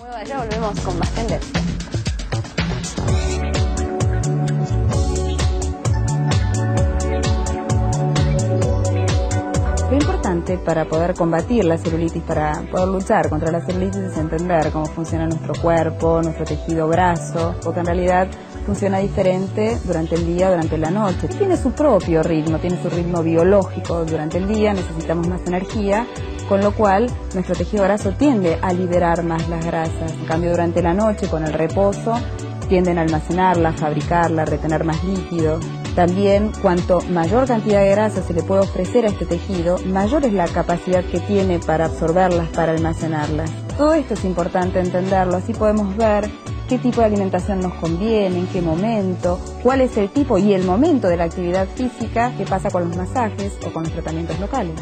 Ya volvemos con más tendencias. Lo importante para poder combatir la celulitis, para poder luchar contra la celulitis es entender cómo funciona nuestro cuerpo, nuestro tejido graso, porque en realidad funciona diferente durante el día, durante la noche. Tiene su propio ritmo, tiene su ritmo biológico. Durante el día necesitamos más energía, con lo cual nuestro tejido graso tiende a liberar más las grasas. En cambio, durante la noche, con el reposo, tienden a almacenarla, fabricarla, retener más líquido. También, cuanto mayor cantidad de grasa se le puede ofrecer a este tejido, mayor es la capacidad que tiene para absorberlas, para almacenarlas. Todo esto es importante entenderlo, así podemos ver qué tipo de alimentación nos conviene, en qué momento, cuál es el tipo y el momento de la actividad física que pasa con los masajes o con los tratamientos locales.